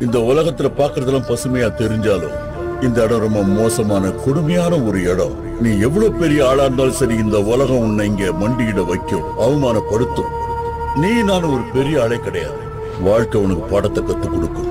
இந்த உலகத்துல பாக்குறதெல்லாம் பசுமையா தெரிஞ்சாலும் இந்த இடம் ரொம்ப மோசமான கொடுமையான ஒரு இடம். நீ எவ்வளவு பெரிய ஆளா இருந்தாலும் சரி இந்த உலகம் உன்னை இங்க மண்டியிட வைக்கும் அவமானப்படுத்தும். நீ நான் ஒரு பெரிய ஆளே கிடையாது. வாழ்க்கை உனக்கு பாடத்தை கத்துக் கொடுக்கும்.